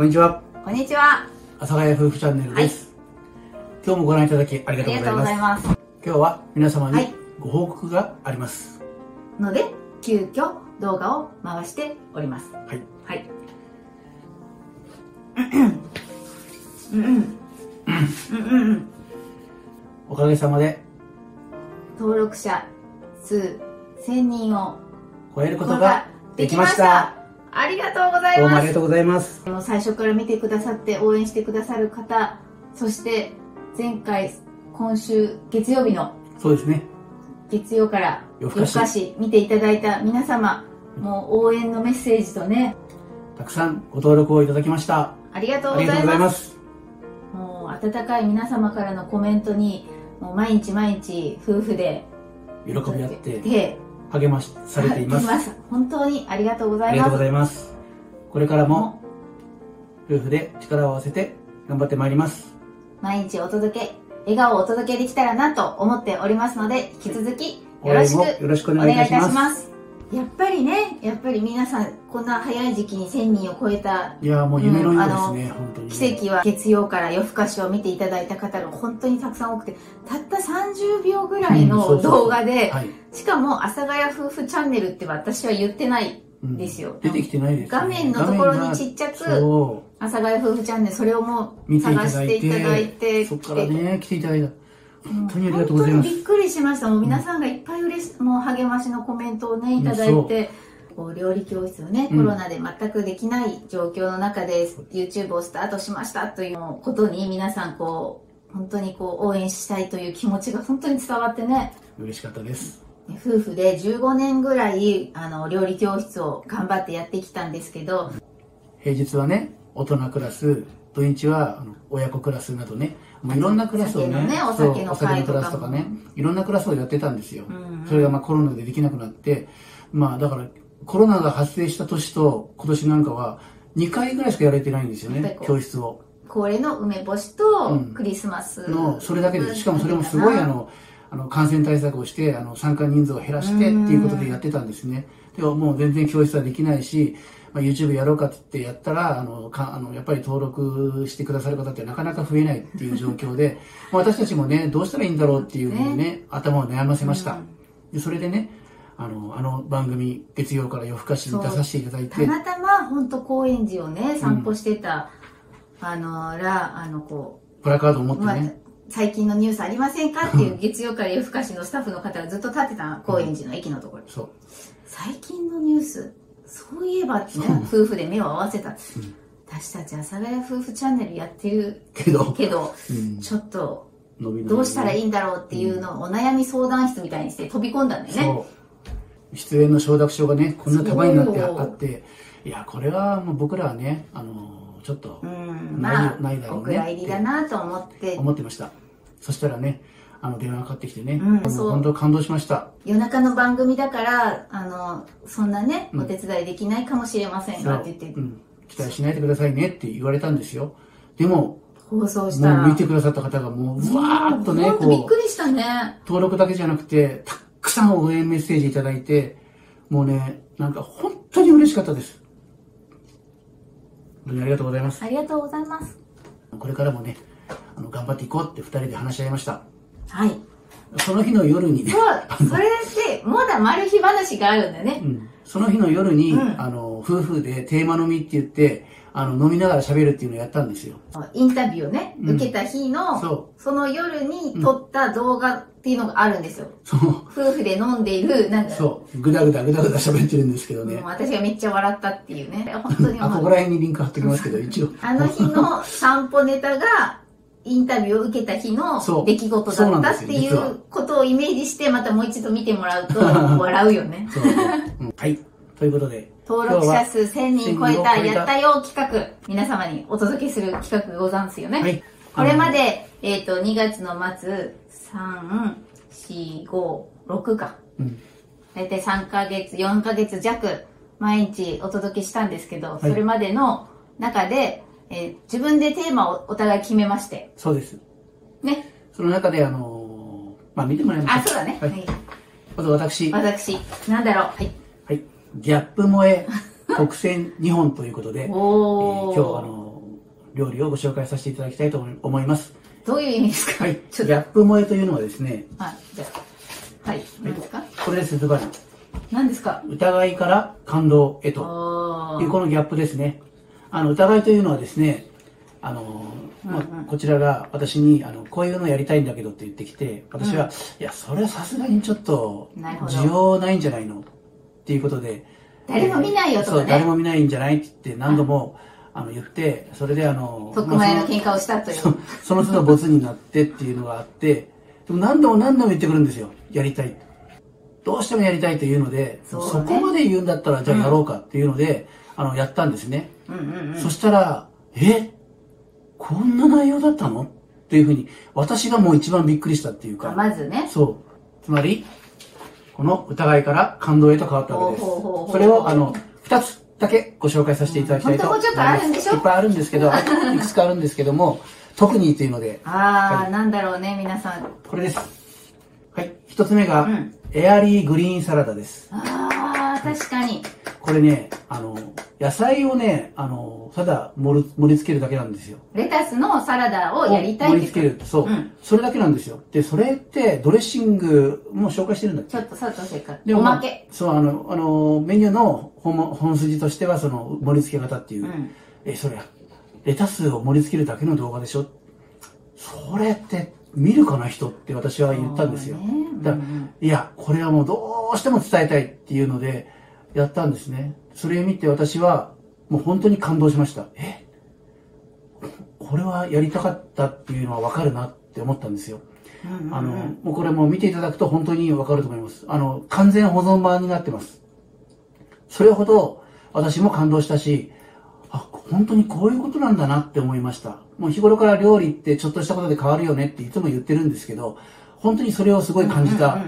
こんにちは。こんにちは。阿佐ヶ谷夫婦チャンネルです。今日もご覧いただきありがとうございます。ます。今日は皆様にはいご報告があります。ので、急遽動画を回しております。はい。はい。うんうん。うんうんうん。おかげさまで登録者数1000人を超えることができました。ありがとうございます。どうもありがとうございます。最初から見てくださって応援してくださる方、そして前回、今週月曜日のそうですね。月曜から夜更かし見ていただいた皆様、もう応援のメッセージとね、たくさんご登録をいただきました。ありがとうございうま。ございますす。もう温かい皆様からのコメントに、もう毎日毎日夫婦で喜び合ってで励ましされています。本当にありがとうございます。ありがとうございます。これからも夫婦で力を合わせて頑張ってまいります。毎日お届け、笑顔をお届けできたらなと思っておりますので、引き続き応よろしくおお願いいたしたます。やっぱりね、やっぱり皆さん、こんな早い時期に1000人を超えたいやーもう夢のようですうん本当にね。奇跡は月曜から夜更かしを見ていただいた方が本当にたくさん多くて、たった30秒ぐらいの動画で、はい。しかも、阿佐ヶ谷夫婦チャンネルって私は言ってないうんですよ出てきてないです、ね。画面のところにちっちゃくそ阿佐ヶ谷夫婦チャンネル、それをもうう見ていた探してだいていただいて、そこからね来ていただいた本当にありがとうございますびっくりしました。もう皆さんがいっぱい嬉し、もう励ましのコメントをね、いただいて、こう料理教室をね、うん。コロナで全くできない状況の中で YouTube をスタートしましたということに皆さんこう、本当にこう応援したいという気持ちが本当に伝わってね、嬉しかったです。夫婦で15年ぐらいあの料理教室を頑張ってやってきたんですけど、平日はね大人クラス土日は親子クラスなどねもういろんなクラスをねねお酒のお酒のク会とかも。ラスとかねいろんなクラスをやってたんですよ、うん。それがまあコロナでできなくなってまあだからコロナが発生した年と今年なんかは2回ぐらいしかやれてないんですよね教室を。恒例の梅干しとうん。クリスマスのそれだけでしかもそれもすごいあのあの感染対策をしてあの参加人数を減らしてっていうことでやってたんですね。でももう全然教室はできないし、まあ、YouTube やろうかってやったらあのかあのやっぱり登録してくださる方ってなかなか増えないっていう状況で まあ私たちもねどうしたらいいんだろうっていうふうにね頭を悩ませました、でそれでねあのあの番組月曜から夜更かしに出させていただいて。たまたま本当高円寺をね散歩してた、あのらあのこプラカードを持ってね、最近のニュースありませんかっていう月曜から夜更かしのスタッフの方がずっと立ってた高円寺の駅のところに、そう。最近のニュース？そういえばってね夫婦で目を合わせた、私たち阿佐ヶ谷夫婦チャンネルやってるけど、けどうん、ちょっとどうしたらいいんだろうっていうのをお悩み相談室みたいにして飛び込んだんだよね。そう。出演の承諾書がねこんな束になってあって。いやこれはもう僕らはねあのちょっとうん。ないまあないだろうねお蔵入りだなと思って。思ってました。そしたらねあの電話がかかってきてね、うんそう。本当感動しました。夜中の番組だからあのそんなねうん。お手伝いできないかもしれませんがって言って、うん、期待しないでくださいねって言われたんですよ。でも放送したら。もう見てくださった方がもううわーっとねほんとびっこうくりしたね。登録だけじゃなくてたくさん応援メッセージいただいてもうねなんか本当に嬉しかったです。本当にありがとうございます。ありがとうございます。これからもねあの頑張っていこうって2人で話し合いましたはい。その日の夜にね、そう。それってまだマル秘話があるんだね。うん、その日の夜に、うん。あの夫婦でテーマ飲みって言ってあの飲みながら喋るっていうのをやったんですよ。インタビューをね、うん。受けた日のそその夜に撮った動画っていうのがあるんですよ、そう。夫婦で飲んでいるなんか。そう。ぐだぐだぐだぐだ喋ってるんですけどね、私がめっちゃ笑ったっていうね。本当にあここら辺にリンク貼っときますけど一応。あの日の散歩ネタが、インタビューを受けた日の出来事だったっていそうことをイメージして、またもう一度見てもらうと 笑うよね。はい。ということで。登録者数1000人超えた、1000人を超えたやったよ企画、皆様にお届けする企画がございますよね。はい。これまで、えっ、と、2月の末、3、4、5、6か。うん。大体3ヶ月、4ヶ月弱、毎日お届けしたんですけど、い。それまでの中で、えー自分でテーマをお互い決めまして、そうですね。その中であのーまあ見てもらいましょあ、そうだね。ははいい。まず私私、なんだろう。はい。はいギャップ萌え国選2本ということで、えーおー。今日あの料理をご紹介させていただきたいと思います。どういう意味ですか？はい。ギャップ萌えというのはですね、はいじゃあはい何ですか？これです、ズバリ。何ですか？疑いから感動へとおーいうこのギャップですね。あの、疑いというのはですね、あの、まあうん。うんこちらが私に、あの、こういうのやりたいんだけどって言ってきて、私は、いや、それはさすがにちょっと、需要ないんじゃないの？っていうことで、誰も見ないよとかね。そう、誰も見ないんじゃないって言って何度も、あの、言って、それであの、特前のまあ喧嘩をしたという。そのその都度ボツになってっていうのがあって、でも何度も何度も言ってくるんですよ。やりたい。どうしてもやりたいというので、そうね。そこまで言うんだったら、じゃあやろうかっていうので、あの、やったんですね。うんうんうん。そしたら、えこんな内容だったの？っていうふうに、私がもう一番びっくりしたっていうか、まずね。そう。つまり、この疑いから感動へと変わったわけですほうほうほうほ。うそれを、あの、二つだけご紹介させていただきたいと思います。もうちょっとあるんでしょ？いっぱいあるんですけど、あ いくつかあるんですけども、特にというので、あー、なんだろうね、皆さん。これです。はい。一つ目が、うんエアリーグリーンサラダです。あー、確かに。これね、あの、野菜をね、あの、ただ盛り盛り付けるだけなんですよ。レタスのサラダをやりたい盛り付ける。そう、うんそれだけなんですよ。で、それってドレッシングも紹介してるんだっけ？ちょっと佐藤せっかでもおまけ。そう、あの、あの、メニューの本本筋としては、その、盛り付け方っていう。うんえ、それ、レタスを盛り付けるだけの動画でしょ？それって、見るかな人って私は言ったんですよ。だうんうんいや、これはもうどうしても伝えたいっていうので、やったんですね。それを見て私は、もう本当に感動しました。え？これはやりたかったっていうのはわかるなって思ったんですよ。あの、もうこれもう見ていただくと本当にわかると思います。あの、完全保存版になってます。それほど私も感動したし、あ、本当にこういうことなんだなって思いました。もう日頃から料理ってちょっとしたことで変わるよねっていつも言ってるんですけど、本当にそれをすごい感じた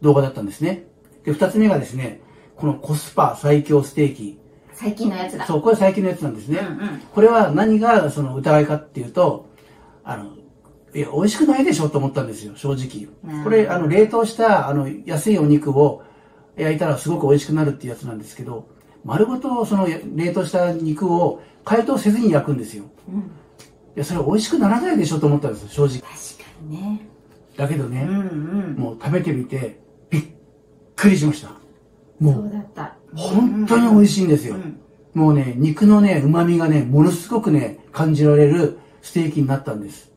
動画だったんですね。で、二つ目がですね、このコスパ最強ステーキ。最近のやつだ。そう、これ最近のやつなんですね。うんうんこれは何がその疑いかっていうと、あの、いや、美味しくないでしょと思ったんですよ、正直うん。これ、あの、冷凍した、あの、安いお肉を焼いたらすごく美味しくなるっていうやつなんですけど、丸ごとその冷凍した肉を解凍せずに焼くんですよ。うんいや、それ美味しくならないでしょと思ったんですよ、正直。確かにね。だけどね、うんうん。もう食べてみて、びっくりしました。もそうう、だった。本当に美味しいんですよ。うんもうね、肉のね、旨味がね、ものすごくね、感じられるステーキになったんです。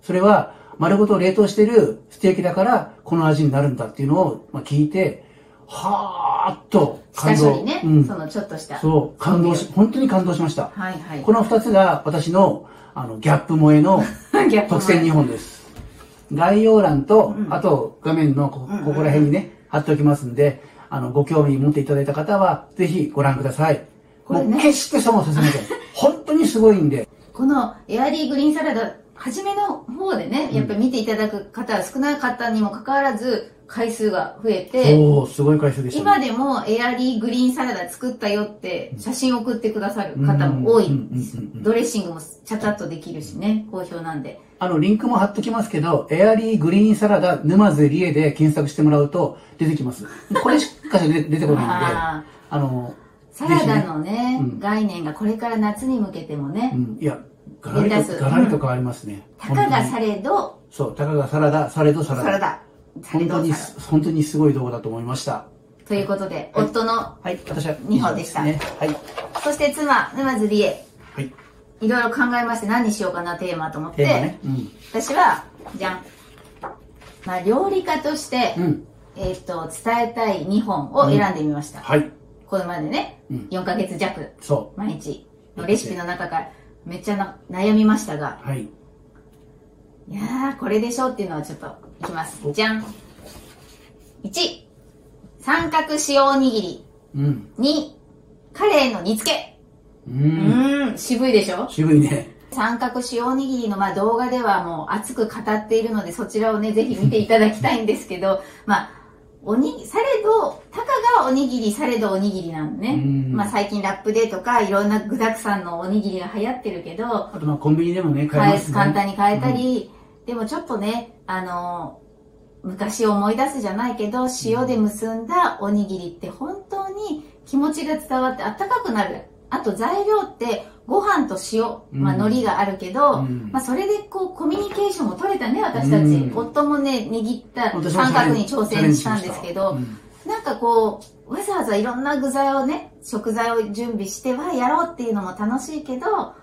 それは、丸ごと冷凍してるステーキだから、この味になるんだっていうのを、まあ、聞いて、はーっと下感動。ね、うんそ。のちょっとした。そう、感動し、本当に感動しました。はいはい。この二つが私の、あの、ギャップ萌えの 特選2本です。概要欄と、うんあと画面のこここら辺にね、貼っておきますんで、あの、ご興味持っていただいた方は、ぜひご覧ください。これねもう決して損をさせません。本当にすごいんで。このエアリーグリーンサラダ、初めの方でね、やっぱり見ていただく方は少なかったにもかかわらず、回数が増えて、おー、すごい回数でした、今でもエアリーグリーンサラダ作ったよって写真送ってくださる方も多いうんうんうんうんドレッシングもチャチャッとできるしね、好評なんで。あの、リンクも貼っときますけど、エアリーグリーンサラダ沼津リエで検索してもらうと出てきます。これしか出てこないんで、ああの、サラダのね、うん概念がこれから夏に向けてもね、うん、いや、ガラリと、ガラリと変わりますね。たかがさにれど、そう、たかがサラダ、されどサラダ。サラダ。本当に本当にすごい動画だと思いました。ということで、はい夫の、はい、私は二本でしたね。はい。そして妻、沼津理恵、はい。いろいろ考えまして何にしようかなテーマと思って、ね。うん。私は、じゃん。まあ、料理家として、うん。えっ、と、伝えたい2本を選んでみました。はい。これまでね、うん4ヶ月弱、そ毎日のレシピの中からめっちゃな悩みましたが、う。はい。いやー、これでしょっていうのはちょっといきますお。じゃん。1、三角塩おにぎり。うん。2、カレーの煮付け。う。うんーん、渋いでしょ？渋いね。三角塩おにぎりの、まあ、動画ではもう熱く語っているので、そちらをね、ぜひ見ていただきたいんですけど、まあ、おに、されど、たかがおにぎり、されどおにぎりなのね。うんまあ、最近ラップでとか、いろんな具沢山のおにぎりが流行ってるけど、あとまあコンビニでもね、買えますね。簡単に買えたり、でもちょっとね、あの、昔を思い出すじゃないけど、塩で結んだおにぎりって本当に気持ちが伝わってあったかくなる。あとと材料って、ご飯と塩、まあ、うん海苔があるけど、うんまあ、それでこう、コミュニケーションも取れたね、私たち。うん夫もね、握った私も三角に挑戦したんですけど、うんなんかこう、わざわざいろんな具材をね、食材を準備して、はやろうっていうのも楽しいけど、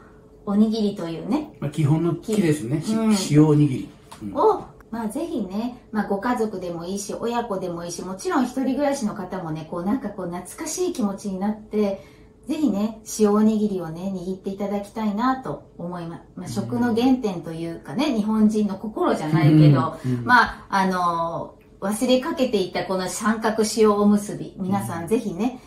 おにぎりというね、まあ、基本の木ですね。しうん塩おにぎり。うんを、まあぜひね、まあご家族でもいいし、親子でもいいし、もちろん一人暮らしの方もね、こうなんかこう懐かしい気持ちになって、ぜひね、塩おにぎりをね、握っていただきたいなと思います。まあ食の原点というかね、日本人の心じゃないけど、うんうんまあ、あの忘れかけていたこの三角塩おむすび、皆さんぜひね、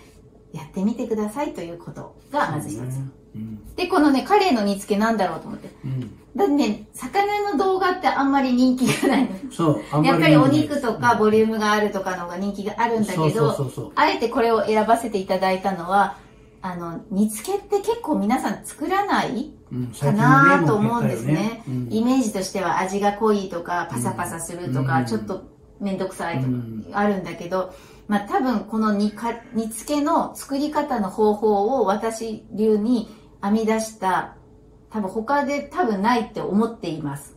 やってみてくださいということがまず一つ。うんで、このね、カレーの煮付けなんだろうと思って。うんだってね、魚の動画ってあんまり人気がないの。そう、あんまやっぱりお肉とかボリュームがあるとかのが人気があるんだけどあえてこれを選ばせていただいたのは、あの、煮付けって結構皆さん作らないうんかなと思うんですね。ねもうやったよね。イメージとしては味が濃いとか、パサパサするとか、うん。ちょっとめんどくさいとかうん。あるんだけど、まあ多分この煮か煮付けの作り方の方法を私流に編み出した、多分他で多分ないって思っています。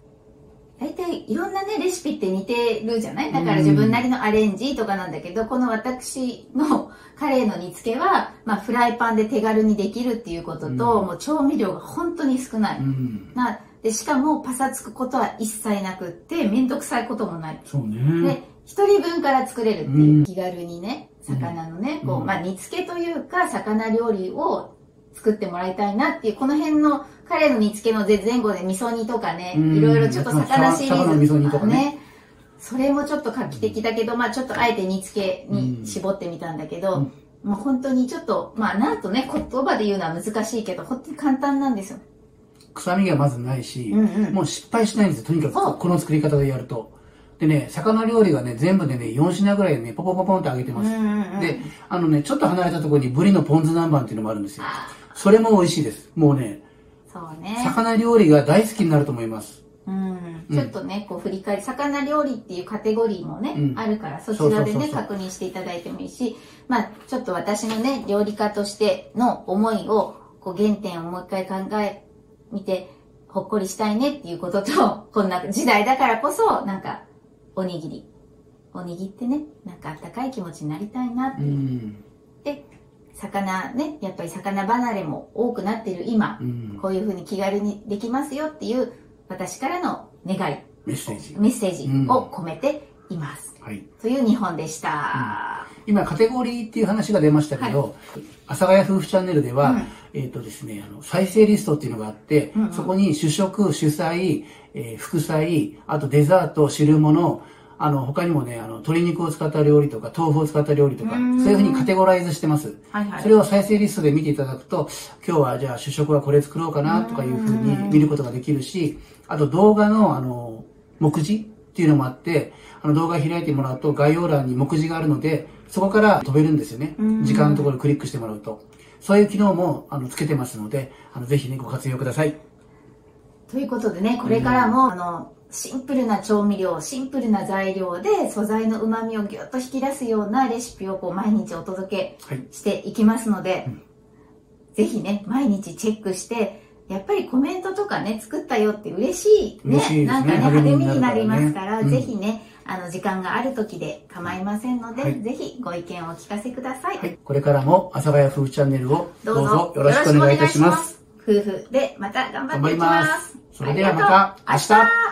大体いろんなね、レシピって似てるじゃない？だから自分なりのアレンジとかなんだけど、この私の カレーの煮付けは、まあフライパンで手軽にできるっていうことと、うん。もう調味料が本当に少ない。うん。なでしかもパサつくことは一切なくって、めんどくさいこともない。そうね。で、一人分から作れるっていう、うん。気軽にね、魚のね、こう、うんまあ煮付けというか、魚料理を作ってもらいたいなっていう、この辺の彼の煮付けの前後で味噌煮とかね、うん。いろいろちょっと魚シリ魚の味噌煮とかーズね。それもちょっと画期的だけど、まあちょっとあえて煮付けに絞ってみたんだけど、うん。もう本当にちょっと、まあなんとね、言葉で言うのは難しいけど、本当に簡単なんですよ。臭みがまずないし、うんうん。もう失敗しないんですよ。とにかくこの作り方でやると。でね魚料理がね全部でね4品ぐらいねポポポポンって揚げてます、であのねちょっと離れたところにブリのポン酢南蛮っていうのもあるんですよ。あそれも美味しいです。もうねそうね。魚料理が大好きになると思います。うん。うん。ちょっとね、こう振り返り、魚料理っていうカテゴリーもね、うん。あるから、そちらでね、確認していただいてもいいし、まあ、ちょっと私のね、料理家としての思いを、こう原点をもう一回考え、みて、ほっこりしたいねっていうことと、こんな時代だからこそ、なんか、おにぎり。おにぎってね、なんかあったかい気持ちになりたいなってう。ん。で、魚ね、やっぱり魚離れも多くなっている今、うん。こういうふうに気軽にできますよっていう私からの願い、メッセージ。メッセージを込めています。はい。という日本でした。今カテゴリーっていう話が出ましたけど、阿佐ヶ谷夫婦チャンネルでは、うん。えっ、とですね、あの、再生リストっていうのがあって、うんうん。そこに主食、主菜、えー副菜、あとデザート、汁物、あの、他にもね、あの、鶏肉を使った料理とか、豆腐を使った料理とか、うんそういうふうにカテゴライズしてます。はいはい。それを再生リストで見ていただくと、今日はじゃあ主食はこれ作ろうかなとかいうふうに見ることができるし、あと動画のあの、目次っていうのもあって、あの動画開いてもらうと概要欄に目次があるので、そこから飛べるんですよねうん。時間のところをクリックしてもらうと。そういう機能もあのつけてますので、あのぜひね、ご活用ください。ということでね、これからも、あの、シンプルな調味料、シンプルな材料で素材の旨味をぎゅっと引き出すようなレシピをこう毎日お届はいけしていきますので、ぜひね、毎日チェックして、やっぱりコメントとかね、作ったよって嬉しいね。嬉しいですねなんかね、励みになりますから、うんぜひね、あの、時間がある時で構いませんので、はいぜひご意見をお聞かせください。はい。これからも、阿佐ヶ谷夫婦チャンネルをどうぞぞよろしくお願いいたします。。夫婦でまた頑張っていきま。す。それではまた明日。